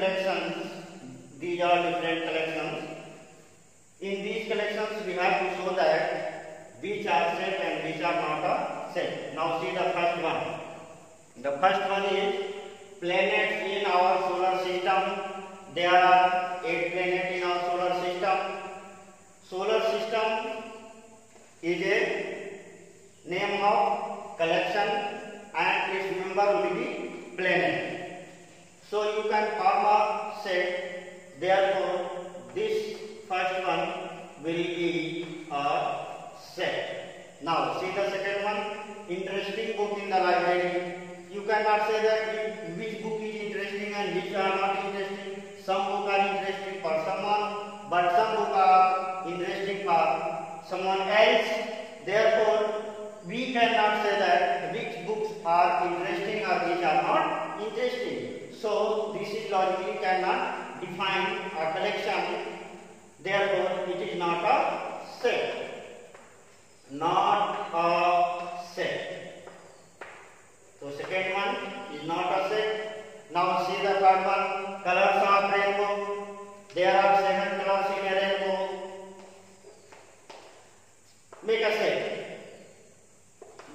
collections, these are different collections. In these collections, we have to show that which are set and which are not a set. Now see the first one. The first one is planets in our solar system. There are eight planets in our solar system. Solar system is a name of collection and its member will be planet. So you can form a set. Therefore, this first one will be a set. Now see the second one. Interesting book in the library. You cannot say that which book is interesting and which are not interesting. Some book are interesting for someone, but some book are interesting for someone else. So this is logically cannot define a collection. Therefore, it is not a set. Not a set. So second one is not a set. Now see the third one. Colors of rainbow. There are seven colors in a rainbow. Make a set.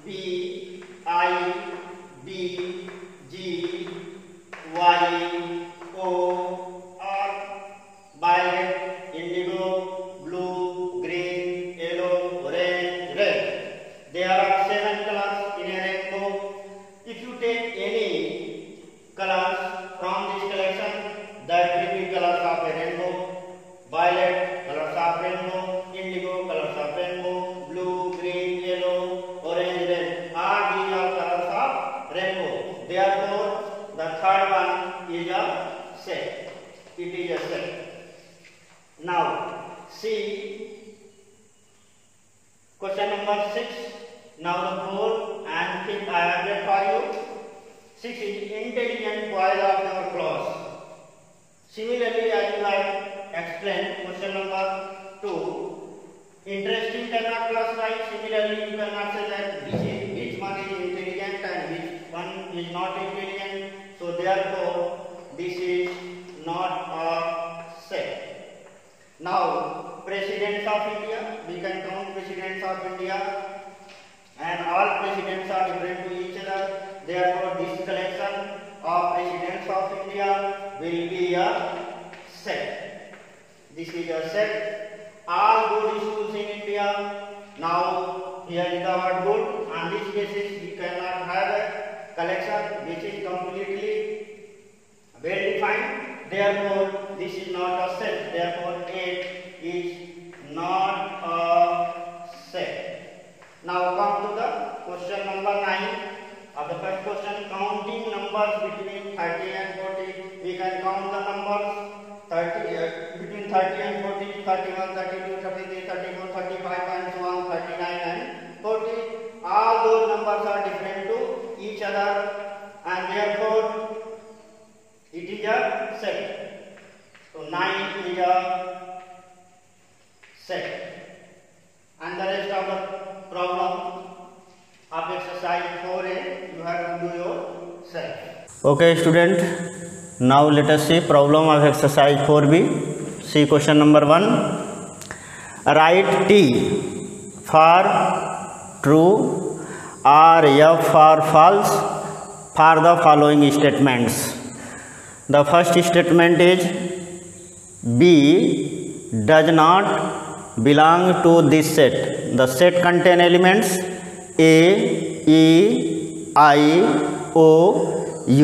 B I Y O oh. Similarly, you can also that this is, which one is intelligent and which one is not intelligent. So therefore, this is not a set. Now, presidents of India, we can count presidents of India and all presidents are different to each other. Therefore, this collection of presidents of India will be a set. This is a set. All good schools in India Now here is our goal. On this basis, we cannot have a collection which is completely well defined. Therefore, this is not a set. Therefore, A is not a set. Now come to the question number nine. Of the first question, counting numbers between 30 and 40. We can count the numbers 30 between 30 and 40, 31, 32, 33, 34. numbers are different to each other and therefore it is a set. So 9 is a set. And the rest of the problem of exercise 4a you have to do your set Okay student, now let us see problem of exercise 4b. See question number 1. Write T for true Are f are false for the following statements the first statement is b does not belong to this set the set contain elements a e i o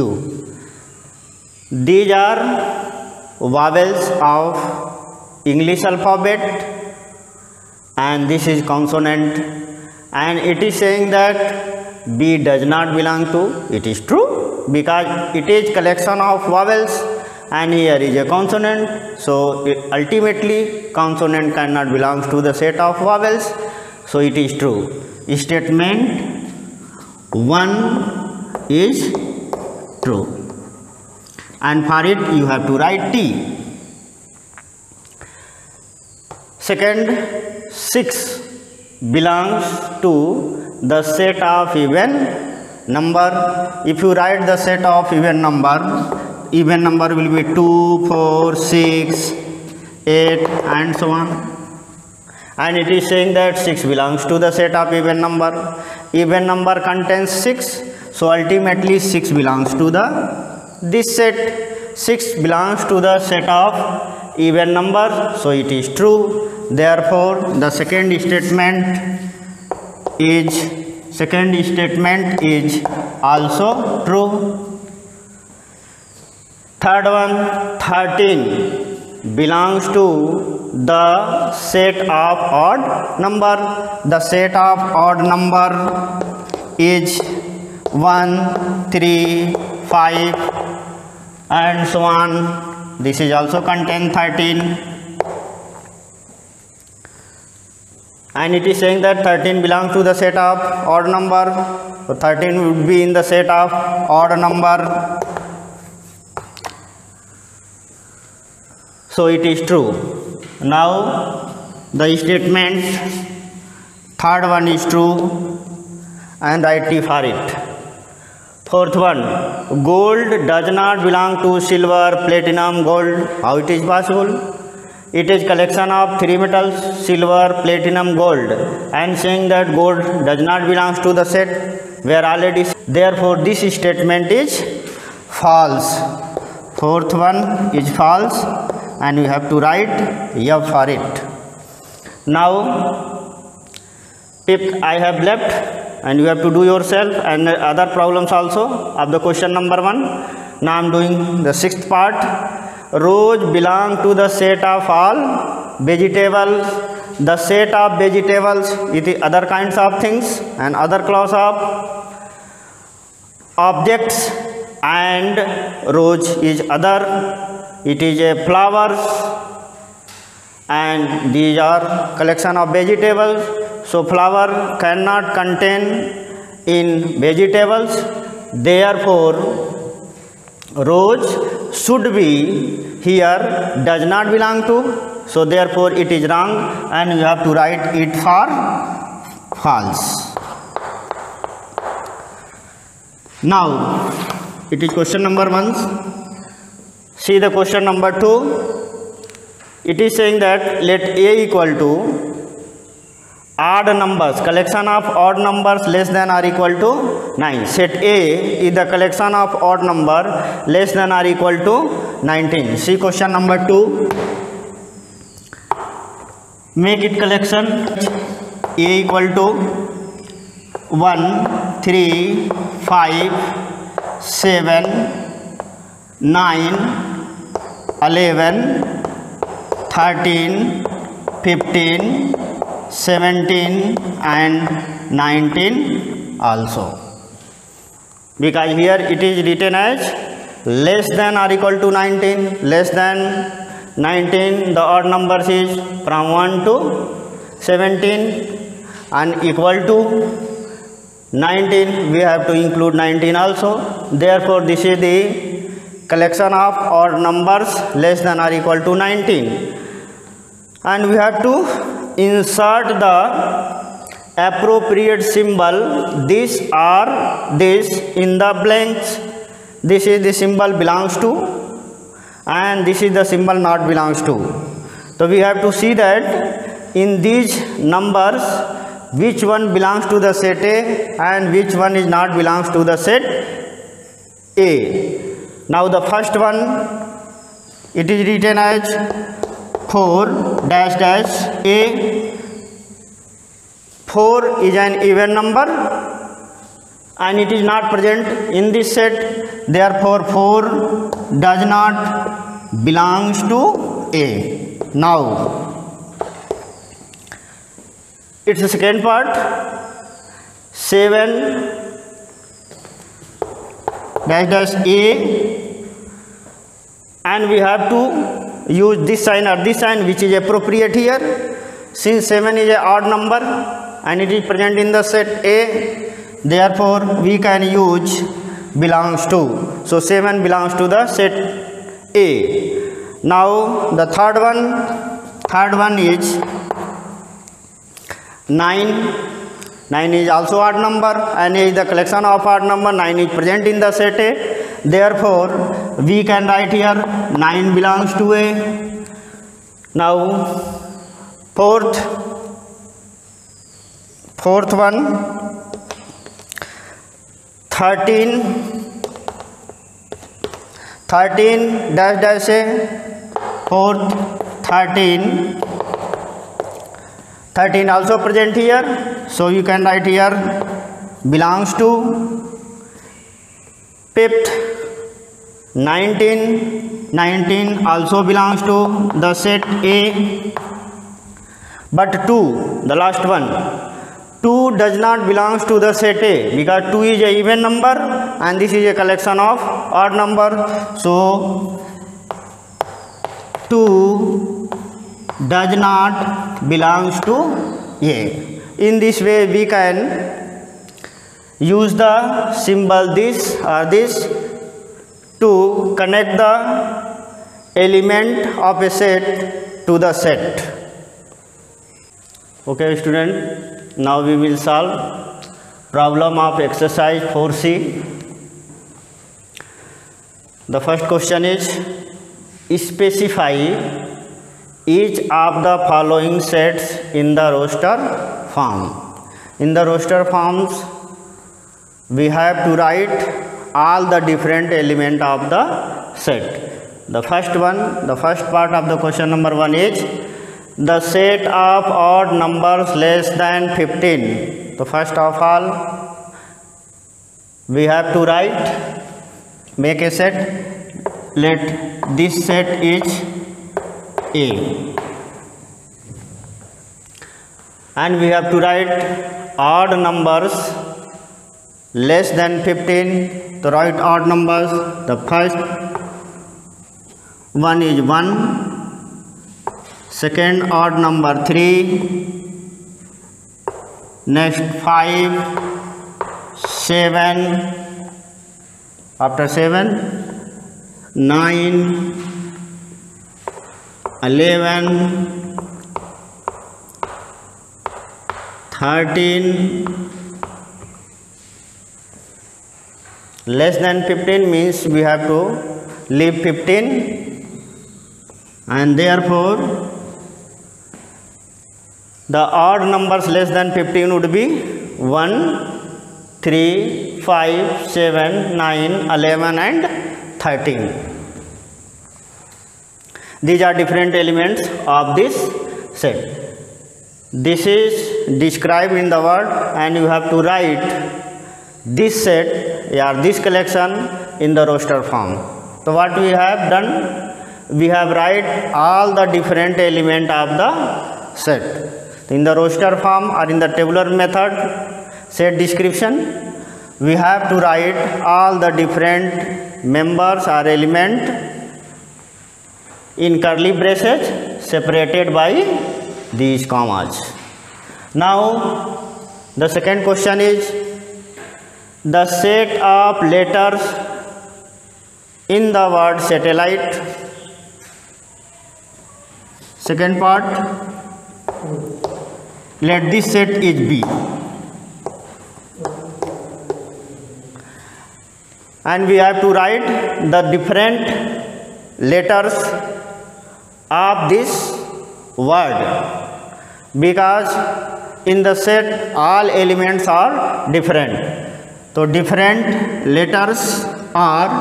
u these are vowels of english alphabet and this is consonant and it is saying that B does not belong to, it is true because it is collection of vowels and here is a consonant. So ultimately consonant cannot belong to the set of vowels. So it is true. Statement 1 is true and for it you have to write T. Second 6 belongs to the set of even number if you write the set of even number even number will be 2 4 6 8 and so on and it is saying that 6 belongs to the set of even number even number contains 6 so ultimately 6 belongs to the this set 6 belongs to the set of even number so it is true therefore the second statement is second statement is also true third one 13 belongs to the set of odd number the set of odd number is 1 3 5 and so on this is also contain 13 and it is saying that 13 belongs to the set of odd number so 13 would be in the set of odd number so it is true now the statement third one is true and write t for it fourth one gold does not belong to silver platinum gold how it is possible it is collection of three metals silver platinum gold and saying that gold does not belongs to the set where already therefore this statement is false fourth one is false and we have to write f for it now if i have left and you have to do yourself and other problems also of the question number 1 now i'm doing the sixth part Rose belong to the set of all vegetables. The set of vegetables is other kinds of things and other class of objects, and rose is other. It is a flowers, and these are collection of vegetables. So flower cannot contain in vegetables. Therefore, rose should be here does not belong to so therefore it is wrong and you have to write it for false now it is question number 1 see the question number 2 it is saying that let a equal to odd numbers collection of odd numbers less than or equal to 9 set a is the collection of odd number less than or equal to 19 see question number 2 make it collection a equal to 1 3 5 7 9 11 13 15 17 and 19 also because here it is written as less than or equal to 19 less than 19 the odd numbers is from 1 to 17 and equal to 19 we have to include 19 also therefore this is the collection of odd numbers less than or equal to 19 and we have to insert the appropriate symbol this or this in the blanks this is the symbol belongs to and this is the symbol not belongs to so we have to see that in these numbers which one belongs to the set A and which one is not belongs to the set A. Now the first one it is written as 4 dash dash a 4 is an even number and it is not present in this set therefore 4 does not belongs to a now it's the second part 7 dash dash a and we have to use this sign or this sign which is appropriate here since 7 is an odd number and it is present in the set A therefore we can use belongs to so 7 belongs to the set A now the third one third one is 9 9 is also odd number and is the collection of odd number 9 is present in the set A therefore we can write here 9 belongs to a now fourth fourth one 13 13 dash dash a fourth 13 13 also present here so you can write here belongs to fifth 19 19 also belongs to the set a but 2 the last one 2 does not belongs to the set a because 2 is a even number and this is a collection of odd number so 2 does not belongs to a in this way we can use the symbol this or this to connect the element of a set to the set okay student now we will solve problem of exercise 4c the first question is specify each of the following sets in the roster form in the roster forms we have to write all the different element of the set. The first one, the first part of the question number 1 is the set of odd numbers less than 15. So first of all we have to write make a set let this set is A and we have to write odd numbers less than 15 the right odd numbers the first one is 1 second odd number 3 next 5 7 after 7 9 11 13 less than 15 means we have to leave 15 and therefore the odd numbers less than 15 would be 1 3 5 7 9 11 and 13 these are different elements of this set this is described in the word and you have to write this set or this collection in the roster form so what we have done we have write all the different element of the set in the roster form or in the tabular method set description we have to write all the different members or element in curly braces separated by these commas now the second question is the set of letters in the word satellite second part let this set is be, and we have to write the different letters of this word because in the set all elements are different तो different letters are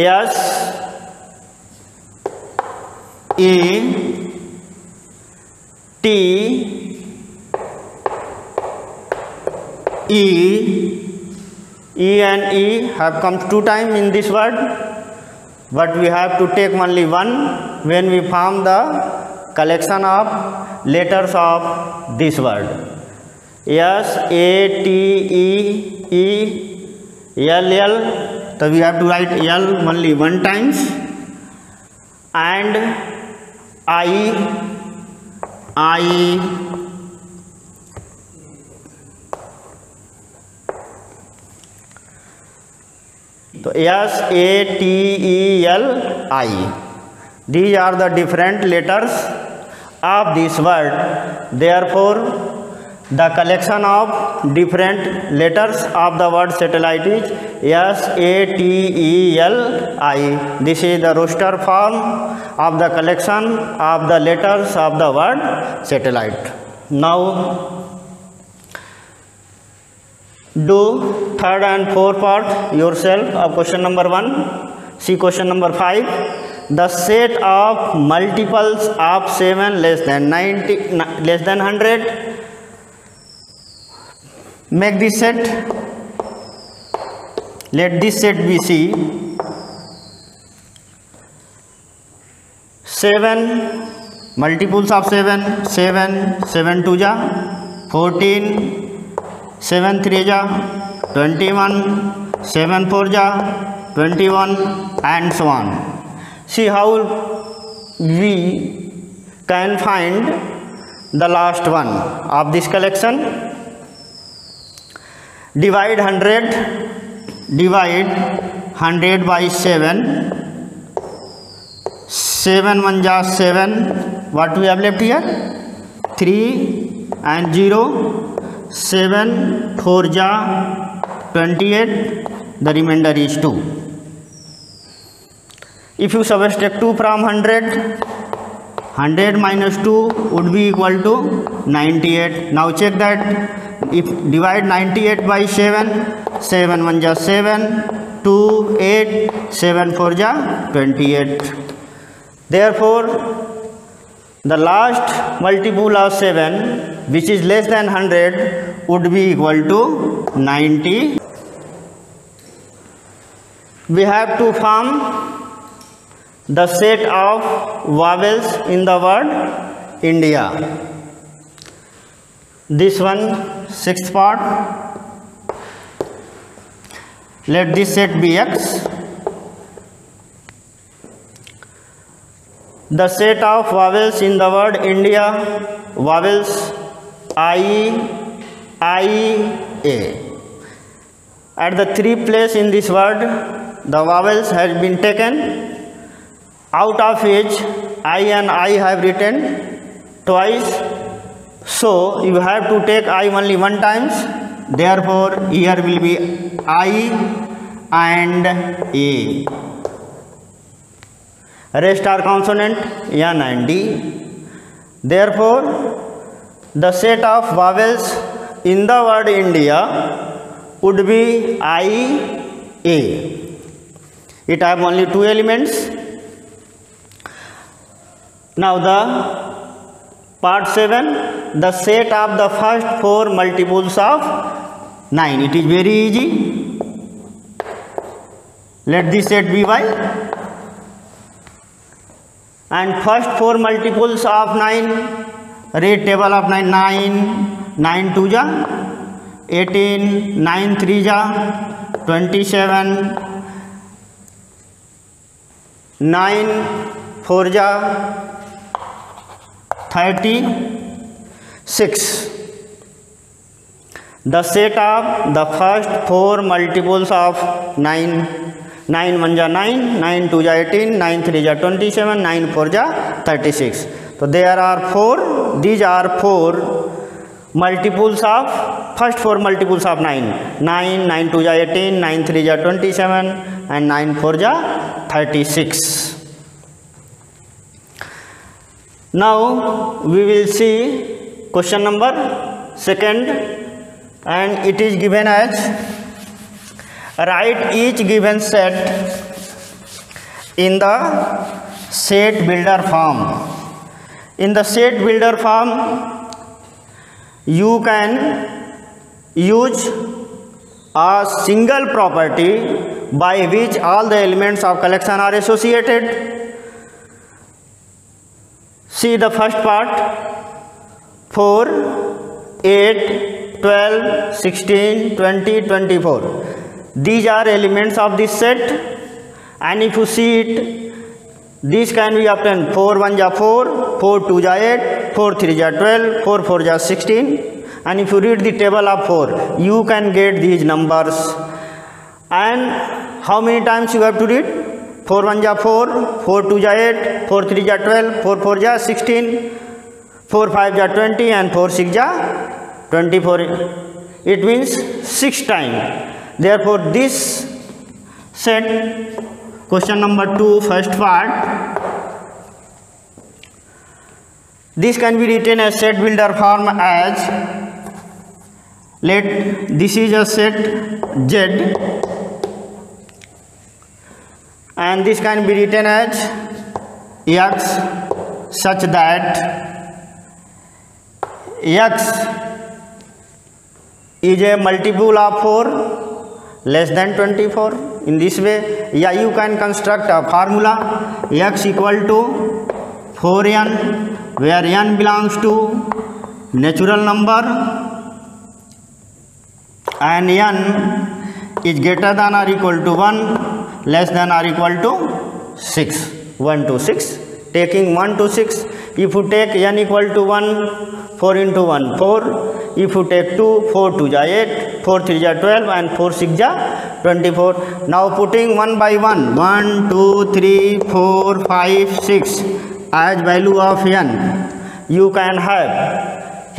S A T E e and e have comes two time in this word but we have to take only one when we form the collection of letters of this word S A T E E L L तो we have to write L mainly one times and I I तो S A T E L I these are the different letters of this word therefore The collection of different letters of the word satellite is SATELI. This is the roster form of the collection of the letters of the word satellite. Now, do third and fourth part yourself of question number 1. See question number 5. The set of multiples of 7 less than 90 less than 100 make this set let this set be c 7 multiples of 7 7 7 2 जा 14 7 3 जा 21 7 4 जा 21 and so on see how we can find the last one of this collection divide hundred divide hundred by seven seven one जा seven what we have left here three and zero seven four जा twenty eight the remainder is two if you सबस्टेक two from hundred hundred minus two would be equal to ninety eight now check that if divide 98 by 7 7 1 ja 7 2 8 7 4 ja 28 therefore the last multiple of 7 which is less than 100 would be equal to 90 we have to form the set of vowels in the word India this one sixth part let this set be x the set of vowels in the word india vowels i i a at the three place in this word the vowels has been taken out of which i and i have written twice so you have to take I only one times. Therefore here will be I and A. Rest are consonant N and D. Therefore the set of vowels in the word India would be I, A. It have only two elements. Now the part seven the set of the first four multiples of nine it is very easy let this set be Y and first four multiples of nine rate table of nine nine nine two जा eighteen nine three जा twenty seven nine four जा thirty six the set of the first four multiples of nine nine one जा nine nine two जा eighteen nine three जा twenty seven nine four जा thirty six तो they are are four these are four multiples of first four multiples of nine nine nine two जा eighteen nine three जा twenty seven and nine four जा thirty six now we will see question number second and it is given as write each given set in the set builder form in the set builder form you can use a single property by which all the elements of collection are associated see the first part 4 8 12 16 20 24 these are elements of this set and if you see it these can be obtained 4 1 ja 4 4 2 ja 8 4 3 ja 12 4 4 ja 16 and if you read the table of 4 you can get these numbers and how many times you have to read four one जा four four two जा eight four three जा twelve four four जा sixteen four five जा twenty and four six जा twenty four it means six time therefore this set question number two first part this can be written a set builder form as let this is a set Z and this can be written as x such that x is a multiple of 4 less than 24 in this way yeah you can construct a formula x equal to 4n where n belongs to natural number and n is greater than or equal to 1 less than or equal to 6 1 to 6 taking 1 to 6 if you take n equal to 1 4 into 1 4 if you take 2 4 2 ja 8 4 3 ja 12 and 4 6 ja 24 now putting 1 by 1 1 2 3 4 5 6 as value of n you can have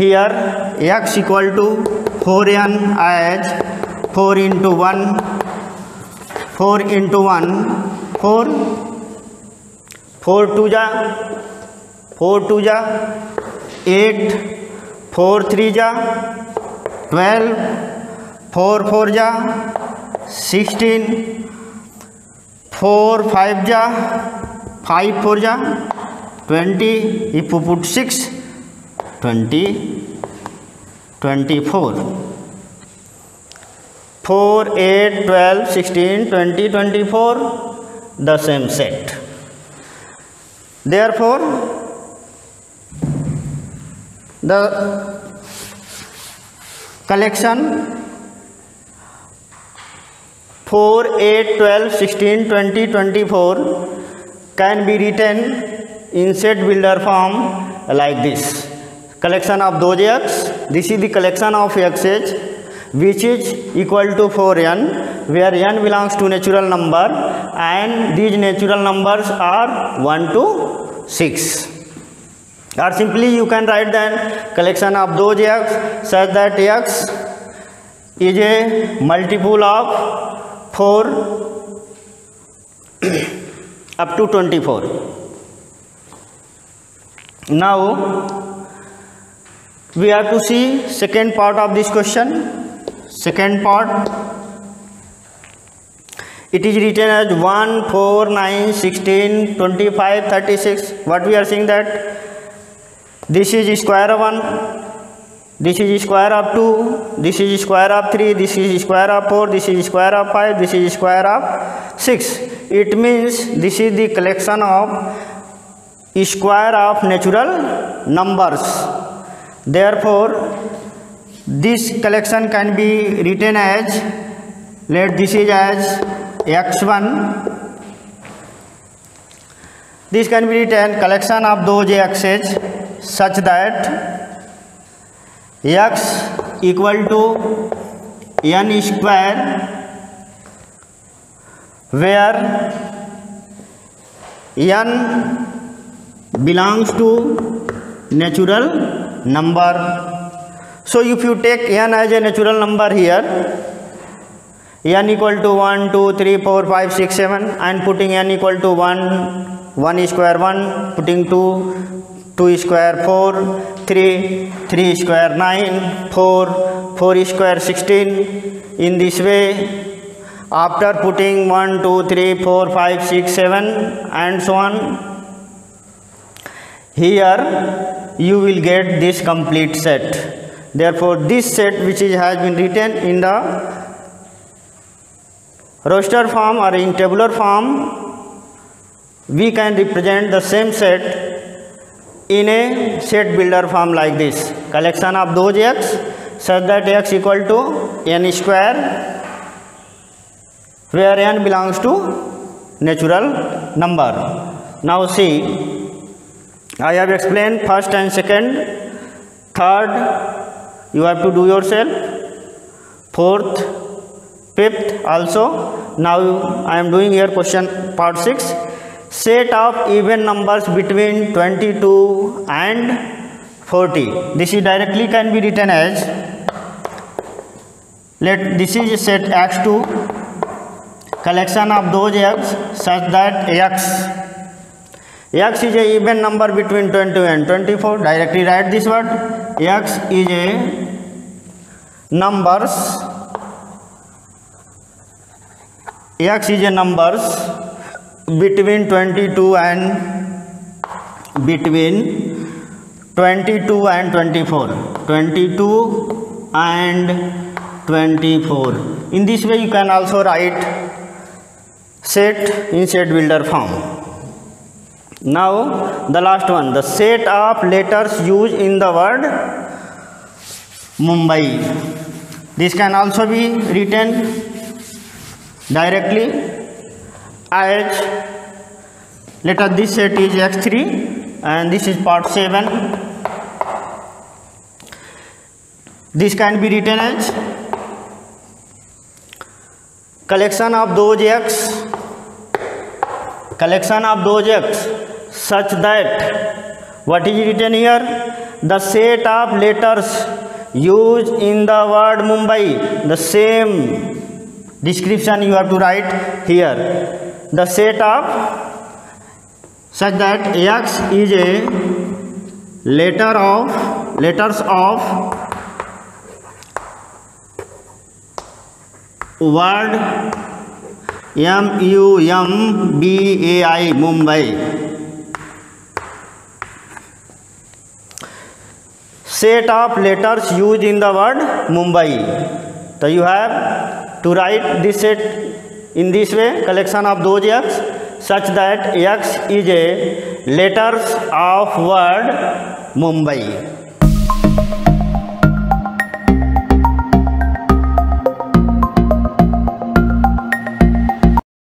here x equal to 4n as 4 into 1 four into one four four two जा four two जा eight four three जा twelve four four जा sixteen four five जा five four जा twenty if put six twenty twenty four 4, 8, 12, 16, 20, 24, the same set. Therefore, the collection 4, 8, 12, 16, 20, 24 can be written in set builder form like this. Collection of those x, this is the collection of x's which is equal to 4n where n belongs to natural number and these natural numbers are 1 to 6 or simply you can write the collection of those x such that x is a multiple of 4 up to 24 now we have to see second part of this question Second part, it is written as 1, 4, 9, 16, 25, 36. What we are seeing that this is square of 1, this is square of 2, this is square of 3, this is square of 4, this is square of 5, this is square of 6. It means this is the collection of square of natural numbers. Therefore, this collection can be written as let this is as x1 this can be written collection of those x's such that x equal to n square where n belongs to natural number So if you take n as a natural number here, n equal to 1, 2, 3, 4, 5, 6, 7 and putting n equal to 1, 1 square 1, putting 2, 2 square 4, 3, 3 square 9, 4, 4 square 16 in this way after putting 1, 2, 3, 4, 5, 6, 7 and so on here you will get this complete set therefore this set which is has been written in the roster form or in tabular form we can represent the same set in a set builder form like this collection of those x such that x equal to n square where n belongs to natural number now see i have explained first and second third you have to do yourself fourth fifth also now i am doing here question part 6 set of even numbers between 22 and 40 this is directly can be written as let this is set x2 collection of those x such that x x is a even number between 20 and 24 directly write this word x is a numbers x is a numbers between 22 and between 22 and 24 22 and 24 in this way you can also write set in set builder form now the last one the set of letters used in the word Mumbai. This can also be written directly as let us this set is x3 and this is part 7 this can be written as collection of those x collection of those x such that what is written here the set of letters Use in the word Mumbai. The same description you have to write here. The set of such that X is a letters of word Mumbai, set of letters used in the word Mumbai. So you have to write this set in this way, collection of those x such that x is a letters of word Mumbai.